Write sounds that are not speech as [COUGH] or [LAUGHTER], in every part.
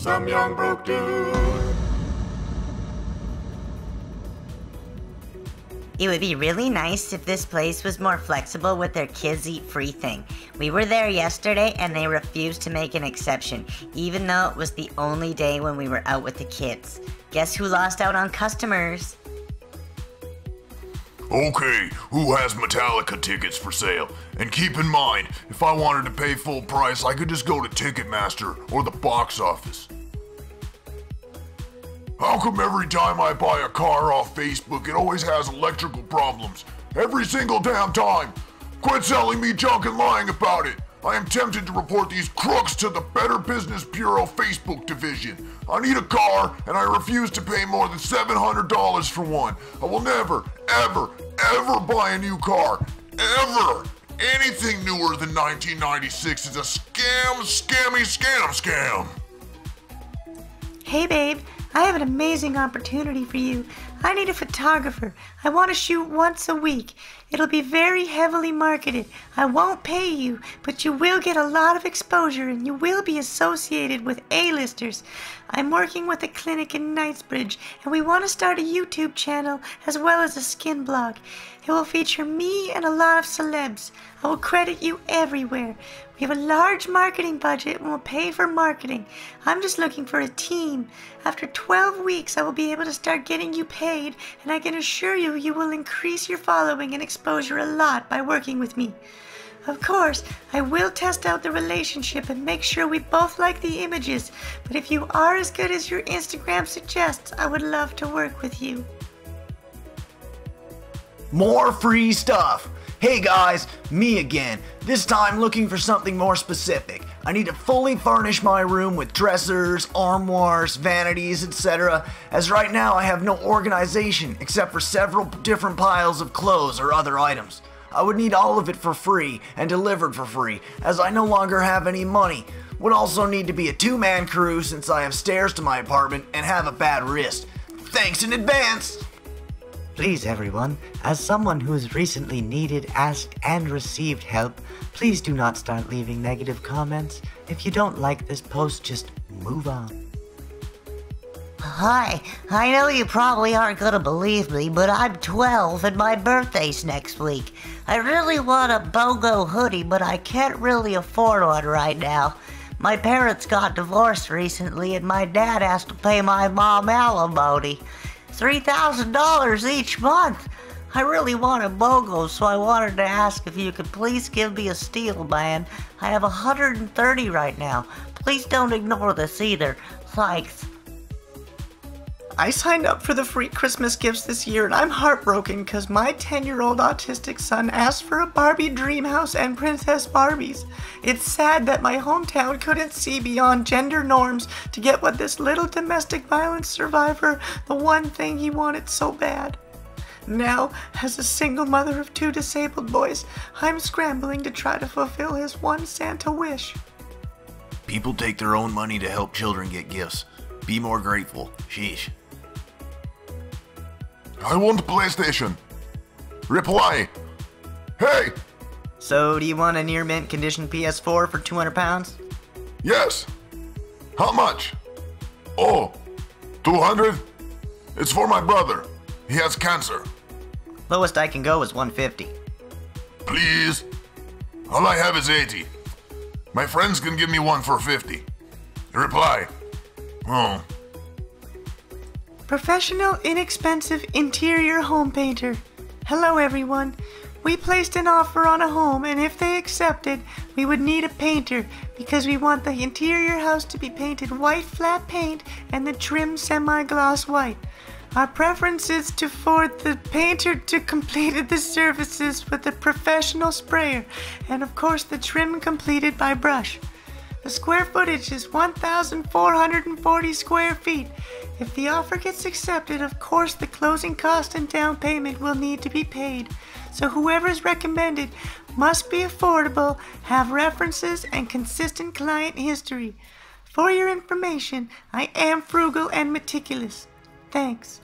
some young broke dude. It would be really nice if this place was more flexible with their kids eat free thing. We were there yesterday and they refused to make an exception, even though it was the only day when we were out with the kids. Guess who lost out on customers? Okay, who has Metallica tickets for sale? And keep in mind, if I wanted to pay full price, I could just go to Ticketmaster or the box office. How come every time I buy a car off Facebook, it always has electrical problems? Every single damn time! Quit selling me junk and lying about it! I am tempted to report these crooks to the Better Business Bureau Facebook division. I need a car, and I refuse to pay more than $700 for one. I will never, ever, ever buy a new car. Ever! Anything newer than 1996 is a scam, scammy, scam, scam! Hey, babe, I have an amazing opportunity for you. I need a photographer. I want to shoot once a week. It'll be very heavily marketed. I won't pay you, but you will get a lot of exposure and you will be associated with A-listers. I'm working with a clinic in Knightsbridge and we want to start a YouTube channel as well as a skin blog. It will feature me and a lot of celebs. I will credit you everywhere. We have a large marketing budget and will pay for marketing. I'm just looking for a team. After 12 weeks, I will be able to start getting you paid, and I can assure you, you will increase your following and exposure a lot by working with me. Of course, I will test out the relationship and make sure we both like the images, but if you are as good as your Instagram suggests, I would love to work with you. More free stuff! Hey guys, me again. This time looking for something more specific. I need to fully furnish my room with dressers, armoires, vanities, etc. As right now I have no organization except for several different piles of clothes or other items. I would need all of it for free and delivered for free, as I no longer have any money. Would also need to be a two man crew since I have stairs to my apartment and have a bad wrist. Thanks in advance! Please, everyone, as someone who has recently needed, asked, and received help, please do not start leaving negative comments. If you don't like this post, just move on. Hi, I know you probably aren't gonna believe me, but I'm 12 and my birthday's next week. I really want a BOGO hoodie, but I can't really afford one right now. My parents got divorced recently and my dad has to pay my mom alimony. $3,000 each month. I really want a BOGO, so I wanted to ask if you could please give me a steal, man. I have 130 right now. Please don't ignore this either. Thanks. I signed up for the free Christmas gifts this year and I'm heartbroken because my 10 year old autistic son asked for a Barbie dream house and Princess Barbies. It's sad that my hometown couldn't see beyond gender norms to get what this little domestic violence survivor, the one thing he wanted so bad. Now, as a single mother of two disabled boys, I'm scrambling to try to fulfill his one Santa wish. People take their own money to help children get gifts. Be more grateful. Sheesh. I want PlayStation. Reply. Hey! So, do you want a near mint condition PS4 for 200 pounds? Yes. How much? Oh, 200? It's for my brother. He has cancer. Lowest I can go is 150. Please. All I have is 80. My friends can give me one for 50. Reply. Oh. Professional, inexpensive interior home painter. Hello, everyone. We placed an offer on a home, and if they accepted, we would need a painter because we want the interior house to be painted white flat paint and the trim semi gloss white. Our preference is to for the painter to complete the services with a professional sprayer, and of course the trim completed by brush. The square footage is 1,440 square feet. If the offer gets accepted, of course the closing cost and down payment will need to be paid. So whoever is recommended must be affordable, have references, and consistent client history. For your information, I am frugal and meticulous. Thanks.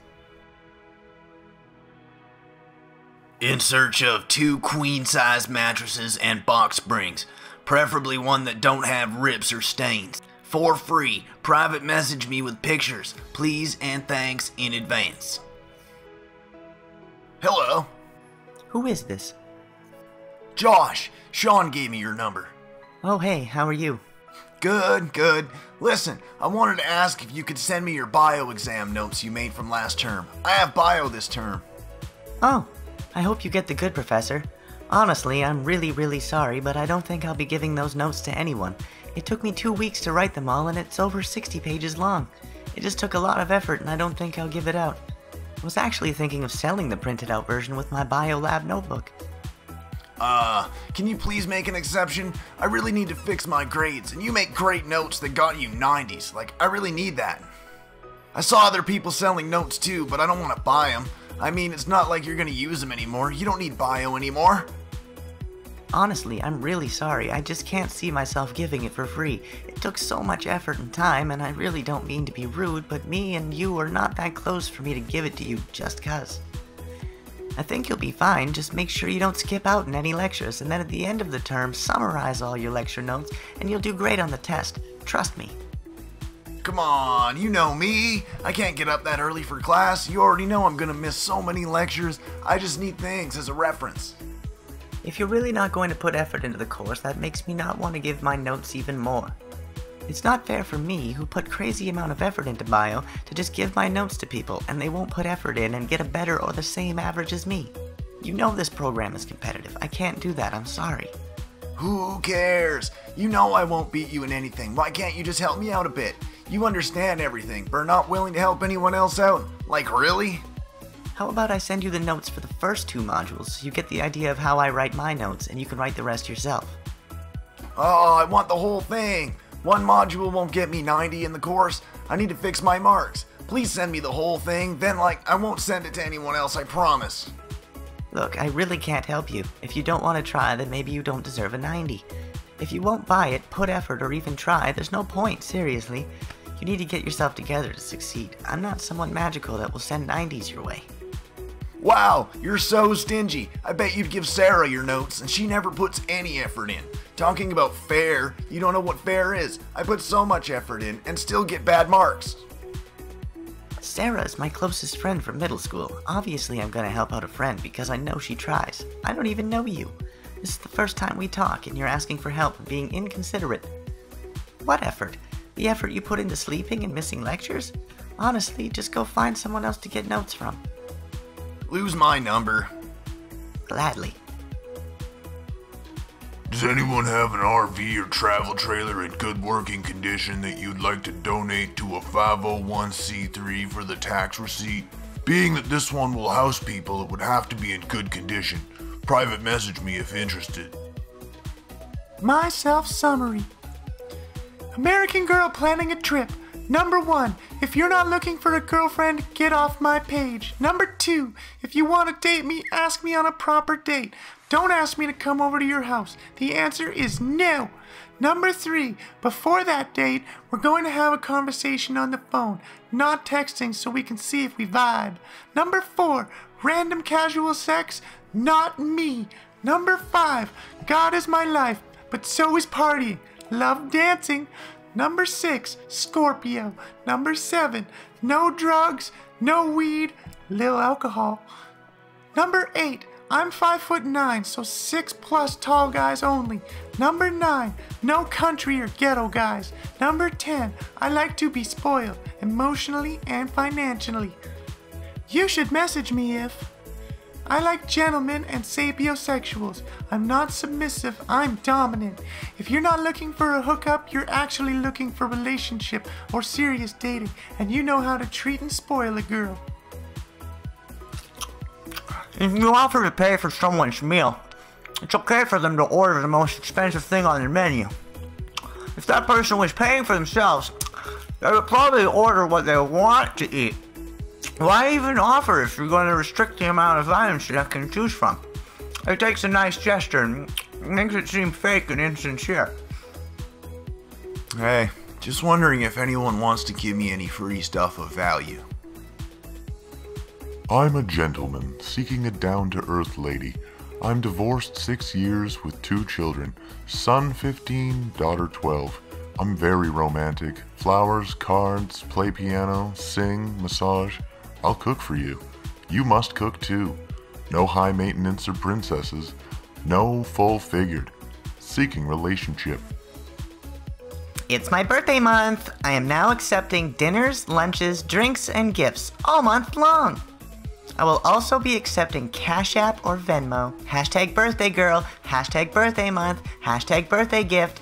In search of two queen size mattresses and box springs, preferably one that don't have rips or stains. for free. Private message me with pictures, please and thanks in advance. Hello, Who is this? Josh. Sean gave me your number. Oh, hey, how are you? Good, good. Listen, I wanted to ask if you could send me your bio exam notes you made from last term. I have bio this term. Oh, I hope you get the good professor. Honestly, I'm really, really sorry, but I don't think I'll be giving those notes to anyone. It took me two weeks to write them all, and it's over 60 pages long. It just took a lot of effort, and I don't think I'll give it out. I was actually thinking of selling the printed out version with my BioLab notebook. Uh, can you please make an exception? I really need to fix my grades, and you make great notes that got you 90s. Like, I really need that. I saw other people selling notes too, but I don't want to buy them. I mean, it's not like you're gonna use them anymore. You don't need bio anymore. Honestly, I'm really sorry. I just can't see myself giving it for free. It took so much effort and time, and I really don't mean to be rude, but me and you are not that close for me to give it to you just cuz. I think you'll be fine, just make sure you don't skip out in any lectures, and then at the end of the term, summarize all your lecture notes, and you'll do great on the test. Trust me. Come on, you know me. I can't get up that early for class. You already know I'm gonna miss so many lectures. I just need things as a reference. If you're really not going to put effort into the course, that makes me not want to give my notes even more. It's not fair for me, who put crazy amount of effort into bio, to just give my notes to people and they won't put effort in and get a better or the same average as me. You know this program is competitive. I can't do that, I'm sorry. Who cares? You know I won't beat you in anything. Why can't you just help me out a bit? You understand everything, but are not willing to help anyone else out. Like, really? How about I send you the notes for the first two modules so you get the idea of how I write my notes and you can write the rest yourself? Oh, I want the whole thing. One module won't get me 90 in the course. I need to fix my marks. Please send me the whole thing, then, like, I won't send it to anyone else, I promise. Look, I really can't help you. If you don't want to try, then maybe you don't deserve a 90. If you won't buy it, put effort, or even try, there's no point, seriously. You need to get yourself together to succeed. I'm not someone magical that will send 90s your way. Wow, you're so stingy. I bet you'd give Sarah your notes, and she never puts any effort in. Talking about fair, you don't know what fair is. I put so much effort in and still get bad marks. Sarah is my closest friend from middle school. Obviously, I'm gonna help out a friend because I know she tries. I don't even know you. This is the first time we talk, and you're asking for help and being inconsiderate. What effort? The effort you put into sleeping and missing lectures? Honestly, just go find someone else to get notes from. Lose my number. Gladly. Does anyone have an RV or travel trailer in good working condition that you'd like to donate to a 501c3 for the tax receipt? Being that this one will house people, it would have to be in good condition. Private message me if interested. Myself summary American girl planning a trip. Number one, if you're not looking for a girlfriend, get off my page. Number two, if you want to date me, ask me on a proper date. Don't ask me to come over to your house. The answer is no. Number three, before that date, we're going to have a conversation on the phone, not texting so we can see if we vibe. Number four, random casual sex, not me. Number five, God is my life, but so is partying. Love dancing. Number six, Scorpio. Number seven, no drugs, no weed, little alcohol. Number eight, I'm five foot nine, so six plus tall guys only. Number nine, no country or ghetto guys. Number 10, I like to be spoiled, emotionally and financially. You should message me if. I like gentlemen and sapiosexuals. I'm not submissive, I'm dominant. If you're not looking for a hookup, you're actually looking for relationship or serious dating, and you know how to treat and spoil a girl. If you offer to pay for someone's meal, it's okay for them to order the most expensive thing on their menu. If that person was paying for themselves, they would probably order what they want to eat. Why even offer if you're going to restrict the amount of items that I can choose from? It takes a nice gesture and makes it seem fake and insincere. Hey, just wondering if anyone wants to give me any free stuff of value. I'm a gentleman seeking a down to earth lady. I'm divorced six years with two children son 15, daughter 12. I'm very romantic. Flowers, cards, play piano, sing, massage. I'll cook for you. You must cook too. No high maintenance or princesses. No full figured. Seeking relationship. It's my birthday month. I am now accepting dinners, lunches, drinks, and gifts all month long. I will also be accepting Cash App or Venmo. Hashtag birthday girl, hashtag birthday month, hashtag birthday gift.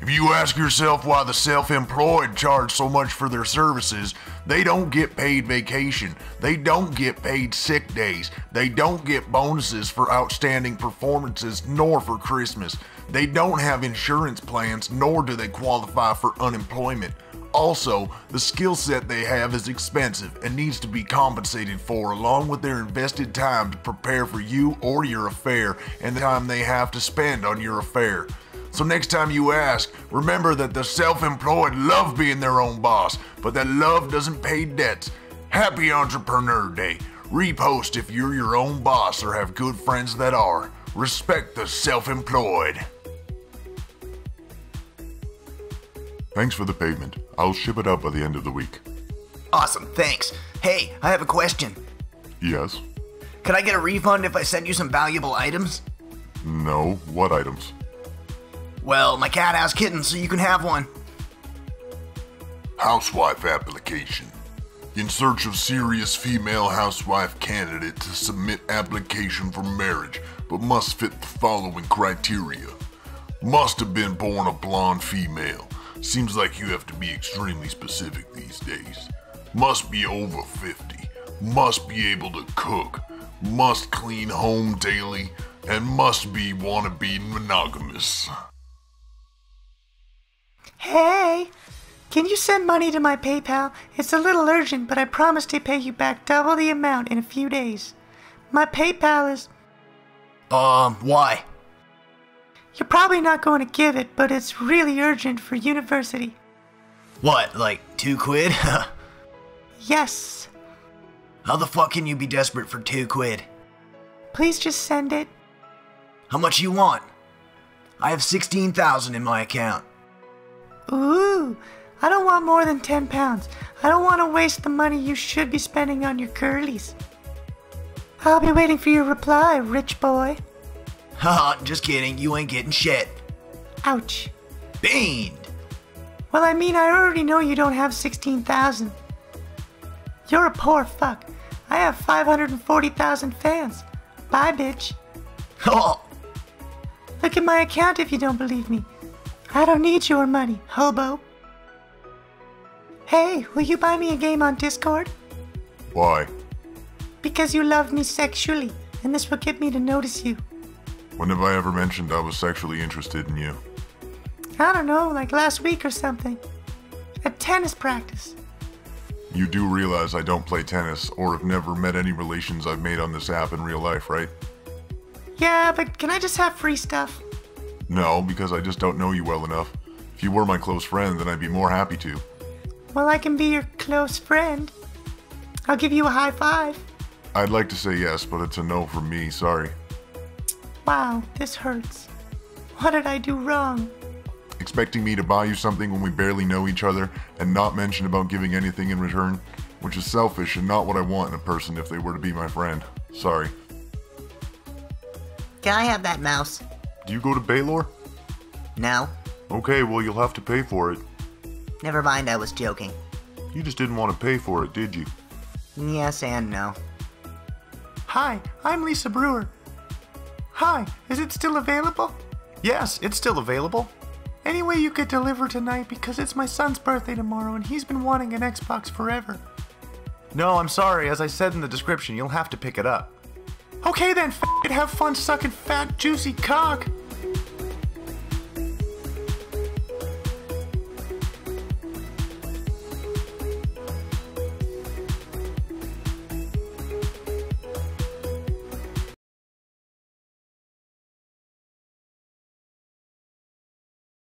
If you ask yourself why the self employed charge so much for their services, they don't get paid vacation. They don't get paid sick days. They don't get bonuses for outstanding performances nor for Christmas. They don't have insurance plans nor do they qualify for unemployment. Also, the skill set they have is expensive and needs to be compensated for, along with their invested time to prepare for you or your affair and the time they have to spend on your affair. So, next time you ask, remember that the self employed love being their own boss, but that love doesn't pay debts. Happy Entrepreneur Day. Repost if you're your own boss or have good friends that are. Respect the self employed. Thanks for the payment. I'll ship it out by the end of the week. Awesome, thanks. Hey, I have a question. Yes? Could I get a refund if I send you some valuable items? No. What items? Well, my cat has kittens, so you can have one. Housewife application. In search of serious female housewife candidate to submit application for marriage, but must fit the following criteria. Must have been born a blonde female. Seems like you have to be extremely specific these days. Must be over 50. Must be able to cook. Must clean home daily. And must be wanna be monogamous. Hey, can you send money to my PayPal? It's a little urgent, but I promise to pay you back double the amount in a few days. My PayPal is. Um, why? You're probably not going to give it, but it's really urgent for university. What, like two quid? [LAUGHS] Yes. How the fuck can you be desperate for two quid? Please just send it. How much you want? I have 16,000 in my account. Ooh, I don't want more than 10 pounds. I don't want to waste the money you should be spending on your curlies. I'll be waiting for your reply, rich boy. Haha, just kidding, you ain't getting shit. Ouch. Beaned! Well, I mean, I already know you don't have 16,000. You're a poor fuck. I have 540,000 fans. Bye, bitch. [LAUGHS] Oh, Look at my account if you don't believe me. I don't need your money, hobo. Hey, will you buy me a game on Discord? Why? Because you love me sexually, and this will get me to notice you. When have I ever mentioned I was sexually interested in you? I don't know, like last week or something. At tennis practice. You do realize I don't play tennis or have never met any relations I've made on this app in real life, right? Yeah, but can I just have free stuff? No, because I just don't know you well enough. If you were my close friend, then I'd be more happy to. Well, I can be your close friend. I'll give you a high five. I'd like to say yes, but it's a no from me, sorry. Wow, this hurts. What did I do wrong? Expecting me to buy you something when we barely know each other and not mention about giving anything in return, which is selfish and not what I want in a person if they were to be my friend. Sorry. Can I have that mouse? Do you go to Baylor? No. Okay, well, you'll have to pay for it. Never mind, I was joking. You just didn't want to pay for it, did you? Yes and no. Hi, I'm Lisa Brewer. Hi, is it still available? Yes, it's still available. Any way you could deliver tonight because it's my son's birthday tomorrow and he's been wanting an Xbox forever. No, I'm sorry. As I said in the description, you'll have to pick it up. Okay then, f- it, have fun sucking fat, juicy cock.